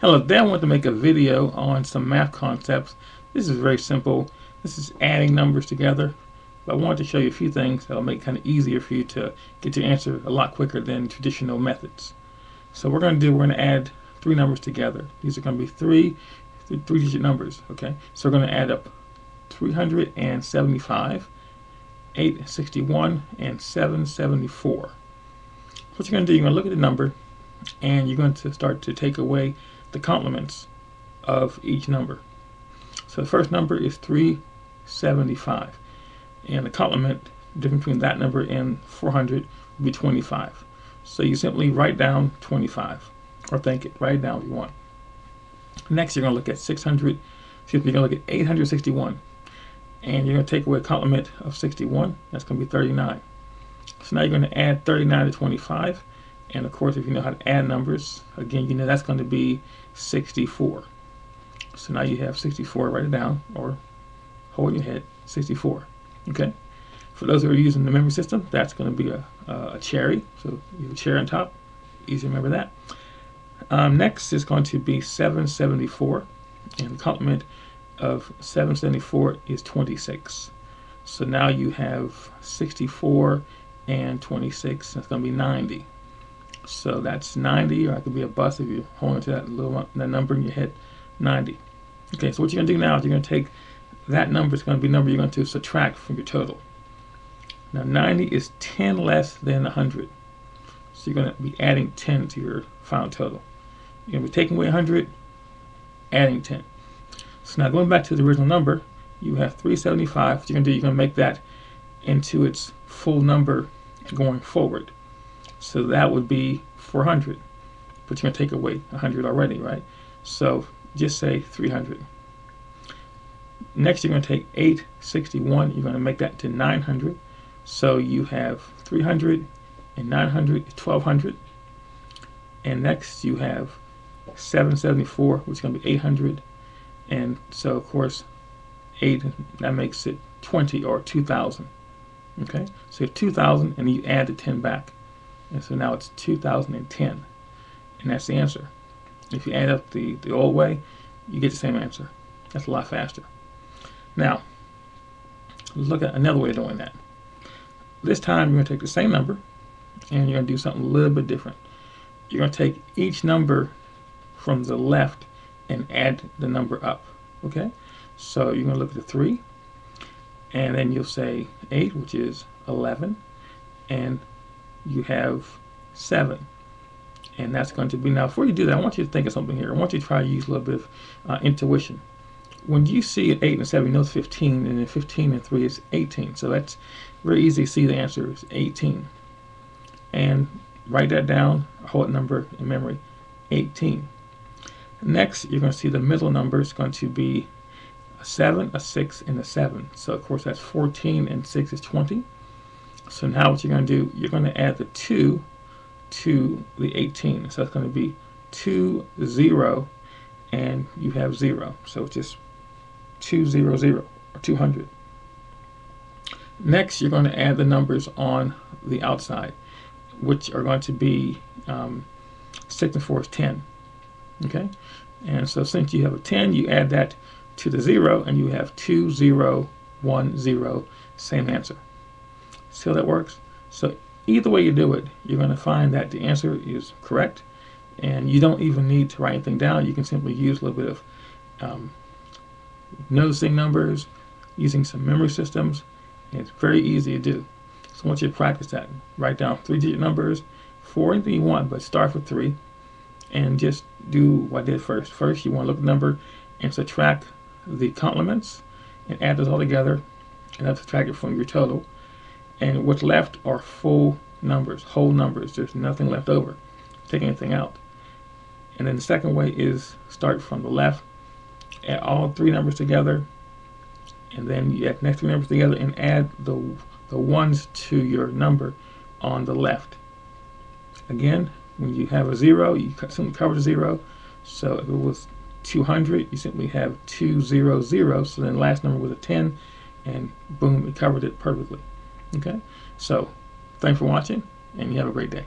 Hello, today I want to make a video on some math concepts. This is very simple. This is adding numbers together. But I wanted to show you a few things that will make it kind of easier for you to get your answer a lot quicker than traditional methods. So we're going to do, we're going to add three numbers together. These are going to be three, three digit numbers, okay? So we're going to add up 375, 861, and 774. What you're going to do, you're going to look at the number, and you're going to start to take away the complements of each number. So the first number is 375. And the complement difference between that number and 400 would be 25. So you simply write down 25 or think it. Write it down if you want. Next, you're going to look at 600. Excuse me, you're going to look at 861. And you're going to take away a complement of 61. That's going to be 39. So now you're going to add 39 to 25. And of course, if you know how to add numbers, again, you know that's going to be 64. So now you have 64, write it down, or hold your head, 64. Okay? For those who are using the memory system, that's going to be a, a cherry. So you have a cherry on top. Easy to remember that. Um, next is going to be 774. And the complement of 774 is 26. So now you have 64 and 26. That's going to be 90. So that's 90, or it could be a bus if you're holding to that little that number and you hit 90. Okay, so what you're going to do now is you're going to take that number, it's going to be number you're going to subtract from your total. Now 90 is 10 less than 100. So you're going to be adding 10 to your final total. You're going to be taking away 100, adding 10. So now going back to the original number, you have 375. What you're to do, you're going to make that into its full number going forward. So that would be 400. But you're going to take away 100 already, right? So just say 300. Next, you're going to take 861. You're going to make that to 900. So you have 300 and 900 is 1200. And next, you have 774, which is going to be 800. And so, of course, 8, that makes it 20 or 2,000. Okay? So you have 2,000 and you add the 10 back. And so now it's 2010. And that's the answer. If you add up the, the old way, you get the same answer. That's a lot faster. Now, look at another way of doing that. This time you're going to take the same number and you're going to do something a little bit different. You're going to take each number from the left and add the number up. Okay? So you're going to look at the 3 and then you'll say 8, which is 11, and you have 7. And that's going to be, now before you do that, I want you to think of something here. I want you to try to use a little bit of uh, intuition. When you see an 8 and 7, you know it's 15, and then 15 and 3 is 18. So that's very easy to see the answer is 18. And write that down, hold that number in memory, 18. Next, you're going to see the middle number is going to be a 7, a 6, and a 7. So of course that's 14 and 6 is 20. So now what you're going to do, you're going to add the 2 to the 18. So it's going to be 2, 0, and you have 0. So it's just 200 or 200. Next, you're going to add the numbers on the outside, which are going to be um, 6 and 4 is 10. Okay? And so since you have a 10, you add that to the 0, and you have 2, 0, 1, 0, same answer. See how that works? So either way you do it, you're going to find that the answer is correct. And you don't even need to write anything down. You can simply use a little bit of um, noticing numbers, using some memory systems. It's very easy to do. So want you practice that. Write down three-digit numbers, four, anything you want, but start with three. And just do what I did first. First, you want to look at the number and subtract the complements and add those all together and then subtract it from your total and what's left are full numbers, whole numbers. There's nothing left over. Take anything out. And then the second way is start from the left, add all three numbers together, and then you add next three numbers together and add the, the ones to your number on the left. Again, when you have a zero, you simply cover the zero. So if it was 200, you simply have 200, so then the last number was a 10, and boom, it covered it perfectly. Okay, so thanks for watching, and you have a great day.